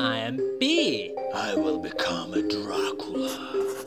I am B. I will become a Dracula.